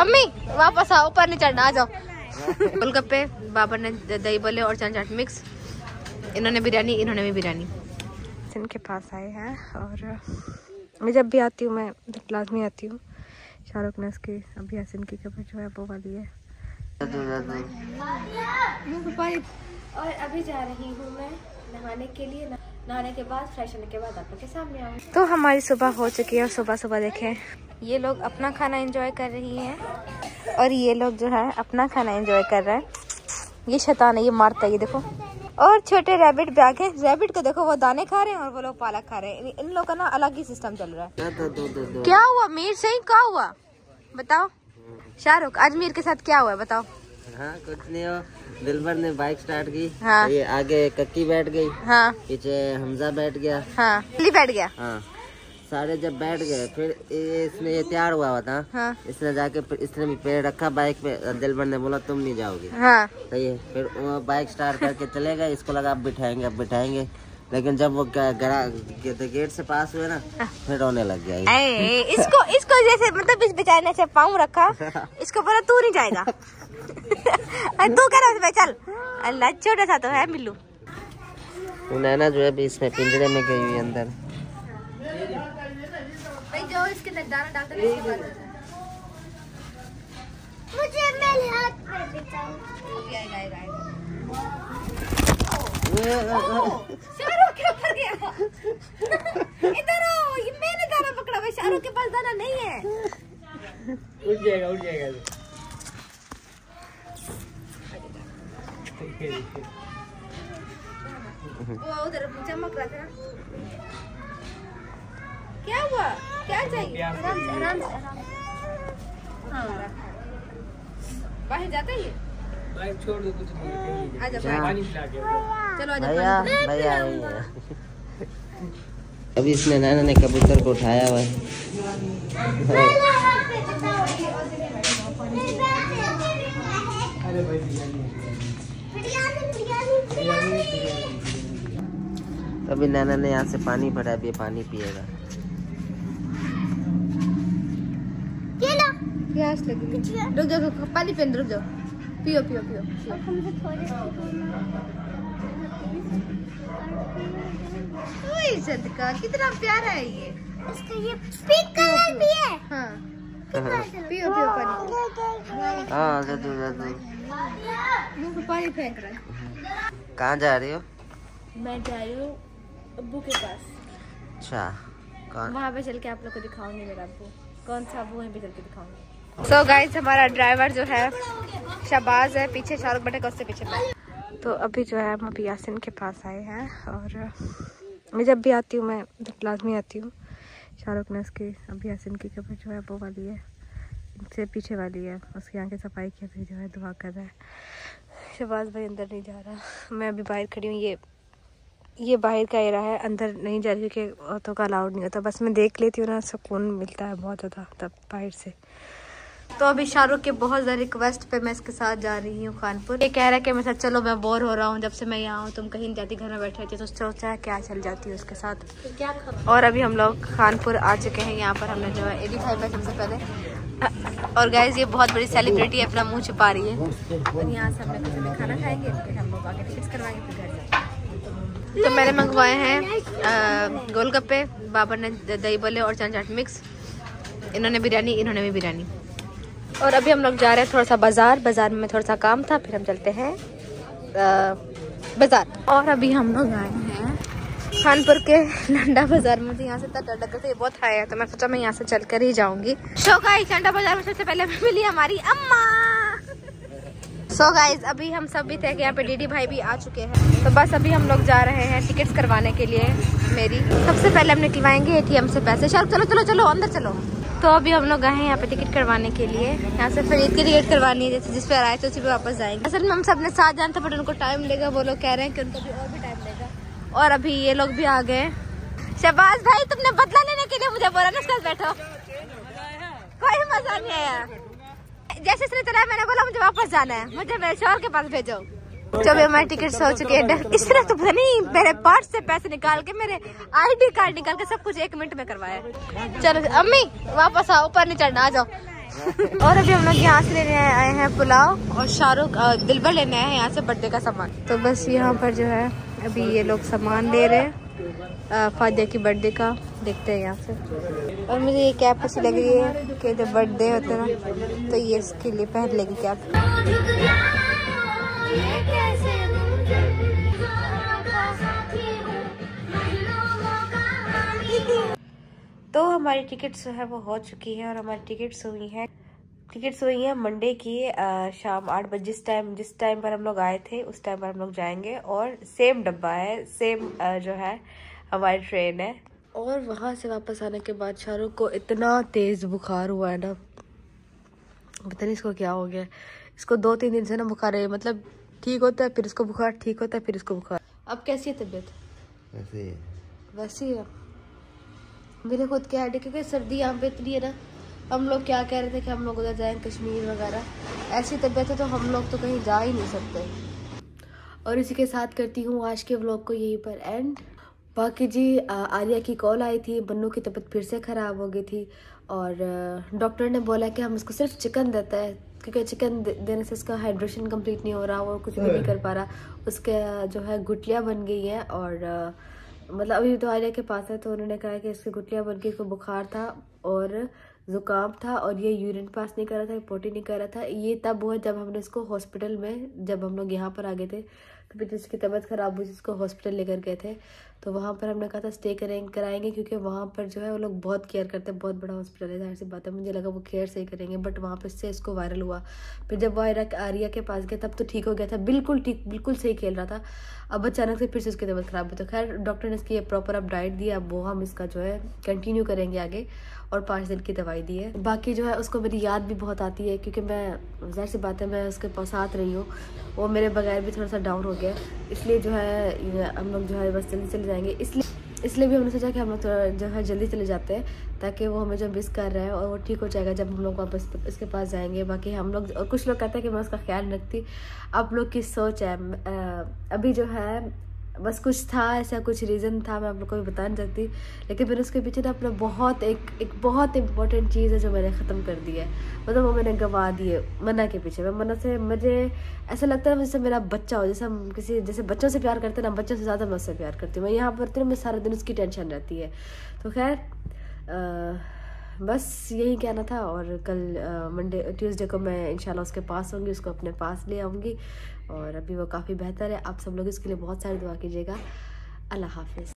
अम्मी वापस आओ ऊपर नहीं चढ़ना आ जाओ। गोलगप्पे बाबा ने दही बोले और चना चाट मिक्स इन्होंने बिरयानी इन्होंने भी बिरयानी। इनके पास आए हैं और मैं जब भी आती हूँ मैं लाजमी आती हूँ। शाहरुख ने उसकी अभी हसन की खबर जो है वो वाली है। और अभी जा रही हूँ मैं नहाने के लिए। नहाने के बाद फ्रेश होने के बाद आप लोग के सामने आऊँ। तो हमारी सुबह हो चुकी है और सुबह सुबह देखें। ये लोग अपना खाना एंजॉय कर रही हैं और ये लोग जो है अपना खाना एंजॉय कर रहे हैं। ये शैतान है ये मारता है ये देखो। और छोटे रैबिट भी आगे रैबिट को देखो वो दाने खा रहे हैं और वो लोग पालक खा रहे हैं। इन लोग का ना अलग ही सिस्टम चल रहा है। क्या हुआ? मीर सही? क्या हुआ? बताओ। शाहरुख आज मीर के साथ क्या हुआ बताओ। हाँ कुछ नहीं हो। दिलबर ने बाइक स्टार्ट की। हाँ। ये आगे कक्की बैठ गई। हाँ। पीछे हमजा बैठ गया। हाँ। बैठ गया। हाँ। सारे जब बैठ गए फिर इसने ये तैयार हुआ हुआ था। हाँ। इसने जाके इसने भी पैर रखा बाइक पे दिलबर ने बोला तुम नहीं जाओगे। हाँ। सही है फिर वो बाइक स्टार्ट करके चले गए। इसको लगा अब बिठाएँगे अब बिठाएँगे। लेकिन जब वो गरा गेट से पास हुए ना फिर रोने लग गया ए, इसको इसको जैसे मतलब इस बेचारे ने ऐसे पाँव रखा इसको बोला तू नहीं जाएगा। तू कह रहा चल। अल्लाह छोटा सा तो है मिल्लू। नैना जो है अभी इसमें पिंजरे में गई हुई अंदर। जो इसके अंदर दाना डालते हैं इसके बाद मुझे मेरे हाथ पे बिछाओ शाहरुख क्या कर गया। इधर आओ ये मैंने दाना पकड़ा है, शाहरुख के पास दाना नहीं है। उठ जाएगा उठ जाएगा। वो उधर चमक रहा था क्या हुआ? क्या चाहिए? आराम से आराम से आराम हाँ। बाहर जाता है छोड़ दो कुछ। चलो भैया भैया अभी इसने नैना ने कबूतर को उठाया हुआ है। अरे भाई बिरयानी बिरयानी बिरयानी बिरयानी अभी नैना ने यहाँ से पानी भरा अभी पानी पिएगा ये लो प्यास लगी रुक जाओ रुक पानी पियो रुक जाओ। पियो पियो पियो अब सदका कितना प्यारा है ये। इसका ये पिंक कलर भी है। हाँ। पियो पियो पानी हाँ दे दो दे दो। मुँह पानी फेंक रहा है। कहाँ जा रही हो? मैं जा रही हूँ अब्बू के पास। अच्छा कौन? वहाँ पे चल के आप लोग को दिखाऊँगी मेरा अब्बू। कौन सा अब्बू वहीं पे चल के दिखाऊँगी। सो गाइस हमारा ड्राइवर जो है शबाज है, पीछे शाहरुख बटे का उससे पीछे तो अभी जो है, हम अभी यासिन के पास आए हैं और मैं जब भी आती हूँ, मैं लाजमी आती हूँ। शाहरुख ने उसकी अभी यासिन की खबर जो है, वो वाली है। इनसे पीछे वाली है। उसकी आँखें सफ़ाई की अभी जो है, दुआ कर रहा है। शबाज भाई, अंदर नहीं जा रहा। मैं अभी बाहर खड़ी हूँ, ये ये बाहर का एरा है, अंदर नहीं जा रही क्योंकि औरतों का अलाउड नहीं होता। बस मैं देख लेती हूँ ना, सुकून मिलता है बहुत ज़्यादा, तब बाहर से। तो अभी शाहरुख के बहुत ज़्यादा रिक्वेस्ट पे मैं इसके साथ जा रही हूँ खानपुर ये कह रहा है कि मेरे साथ चलो मैं बोर हो रहा हूँ। जब से मैं यहाँ हूँ तुम कहीं जाती घर में बैठे रहती तो सोचा है क्या चल जाती है उसके साथ। क्या और अभी हम लोग खानपुर आ चुके हैं। यहाँ पर हमने जो है एडी फाइव है सबसे पहले। और गाइज़ ये बहुत बड़ी सेलिब्रिटी है अपना मुँह छुपा रही है। और यहाँ से हमने कुछ अभी खाना खाएँगे फिर हम लोग आगे करवाएँगे फिर घर जाएँगे तो मैंने मंगवाए हैं गोलगप्पे। बाबर ने दही बल्ले और चना चाट मिक्स इन्होंने बिरयानी इन्होंने भी बिरयानी। और अभी हम लोग जा रहे हैं थोड़ा सा बाज़ार। बाज़ार में थोड़ा सा काम था, फिर हम चलते हैं बाज़ार। और अभी हम लोग आए हैं खानपुर के लंडा बाज़ार। में यहाँ से इतना डर ये बहुत हाई है तो मैं सोचा मैं यहाँ से चल कर ही जाऊँगी। गाइस लंडा बाज़ार में सबसे पहले मिली हमारी अम्मा। सो so गाइज़ अभी हम सब भी थे कि यहाँ पे डीडी भाई भी आ चुके हैं। तो बस अभी हम लोग जा रहे हैं टिकट्स करवाने के लिए, मेरी। सबसे पहले हम निकलवाएँगे एटीएम से पैसे। शायद चलो चलो चलो, अंदर चलो। तो अभी हम लोग गए हैं यहाँ पे टिकट करवाने के लिए। यहाँ से फरीद की टिकट करवानी है, जैसे जिस पे आए थे उसी पे वापस जाएँगे। असल में हम सबने साथ जाना था बट उनको टाइम लेगा, वो लोग कह रहे हैं कि उनको भी और भी टाइम लेगा। और अभी ये लोग भी आ गए। शहबाज भाई, तुमने बदला लेने के लिए मुझे बोला ना साथ बैठो। कोई मज़ा नहीं आया। जैसे इसने चला मैंने बोला मुझे वापस जाना है। मुझे मेरे शोहर के पास भेजो। जब हमारे टिकट हो चुके हैं इस तरह तो पता नहीं, मेरे पर्स से पैसे निकाल के मेरे आईडी कार्ड निकाल के सब कुछ एक मिनट में करवाया चलो, अम्मी, वापस आओ, ऊपर नहीं चढ़ना आ जाओ। और अभी हम लोग यहाँ से लेने आए हैं पुलाव और शाहरुख दिलबर लेने आए हैं यहाँ से बर्थडे का सामान। तो बस यहाँ पर जो है, अभी ये लोग सामान ले रहे हैं फादिया की बर्थडे का। देखते हैं यहाँ से। और मुझे ये कैप अच्छी लग रही है कि जब बर्थडे होते ना तो ये इसके लिए पहन लेगी कैप। तो हमारी टिकट्स जो है वो हो चुकी है और हमारी टिकट्स हुई हैं। टिकट्स हुई हैं मंडे की शाम आठ बजे जिस टाइम जिस टाइम पर हम लोग आए थे, उस टाइम पर हम लोग जाएँगे और सेम डब्बा है सेम जो है हमारी ट्रेन है। और वहाँ से वापस आने के बाद शाहरुख को इतना तेज़ बुखार हुआ है ना। पता नहीं इसको क्या हो गया। इसको दो तीन दिन से ना बुखार है मतलब ठीक होता है फिर इसको बुखार ठीक होता है फिर इसको बुखार। अब कैसी है तबीयत? ही। वैसे ही। मेरे खुद क्या है क्योंकि सर्दी यहाँ पे इतनी है ना हम लोग क्या कह रहे थे कि हम लोग उधर जाएँ कश्मीर वगैरह। ऐसी तबीयत है तो हम लोग तो कहीं जा ही नहीं सकते। और इसी के साथ करती हूँ आज के व्लॉग को यहीं पर एंड बाकी जी आर्या की कॉल आई थी बन्नू की तबीयत फिर से ख़राब हो गई थी और डॉक्टर ने बोला कि हम इसको सिर्फ़ चिकन देता है क्योंकि चिकन देने से उसका हाइड्रेशन कंप्लीट नहीं हो रहा और कुछ भी नहीं कर पा रहा। उसके जो है गुटलियाँ बन गई हैं और मतलब अभी तो आर्या के पास है तो उन्होंने कहा कि इसकी गुटलियाँ बन के इसको बुखार था और ज़ुकाम था और ये यूरिन पास नहीं कर रहा था पोटी नहीं कर रहा था। ये तब हुआ जब हमने इसको हॉस्पिटल में जब हम लोग यहाँ पर आ गए थे। फिर जिसकी तबीयत ख़राब हुई, जिसको हॉस्पिटल लेकर गए थे तो वहाँ पर हमने कहा था स्टे करेंगे कराएँगे, क्योंकि वहाँ पर जो है वो लोग बहुत केयर करते हैं, बहुत बड़ा हॉस्पिटल है, ज़ाहिर सी बात है। मुझे लगा वो केयर से ही करेंगे बट वहाँ पर से इसको वायरल हुआ। फिर जब वो आर्या के पास गया, तब तो ठीक हो गया था, बिल्कुल ठीक, बिल्कुल सही खेल रहा था। अब अचानक से फिर से उसकी तबीयत ख़राब हुई तो खैर डॉक्टर ने इसकी प्रॉपर अब डाइट दी, अब वो हम इसका जो है कंटिन्यू करेंगे आगे, और पाँच दिन की दवाई दी है। बाकी जो है उसको मेरी याद भी बहुत आती है, क्योंकि मैं, ज़ाहिर सी बात है, मैं उसके पास साथ रही हूँ, वो मेरे बगैर भी थोड़ा सा डाउन हो गया। इसलिए जो है हम लोग जो है बस जल्दी चले जाएँगे। इसलिए इसलिए भी हमने सोचा कि हम लोग थोड़ा जो है जल्दी चले जाते हैं, ताकि वो हमें जो मिस कर रहा है और वो ठीक हो जाएगा जब हम लोग वापस इसके पास जाएँगे। बाकी हम लोग, और कुछ लोग कहते हैं कि मैं उसका ख्याल रखती। आप लोग की सोच है अभी जो है बस कुछ था, ऐसा कुछ रीज़न था, मैं आप लोग को भी बता नहीं सकती। लेकिन मैंने उसके पीछे ना अपना बहुत एक एक बहुत इंपॉर्टेंट चीज़ है जो मैंने ख़त्म कर दी है। मतलब वो मैंने गवा दिए मना के पीछे। मैं मना से, मुझे ऐसा लगता है जैसे मेरा बच्चा हो, जैसे हम किसी, जैसे बच्चों से प्यार करते हैं ना बच्चों से ज़्यादा मैं उससे प्यार करती हूँ। मैं यहाँ पर तो मैं सारा दिन उसकी टेंशन रहती है। तो खैर बस यही कहना था और कल मंडे, ट्यूसडे को मैं इंशाल्लाह उसके पास होंगी, उसको अपने पास ले आऊँगी और अभी वो काफ़ी बेहतर है। आप सब लोग इसके लिए बहुत सारी दुआ कीजिएगा। अल्लाह हाफिज़।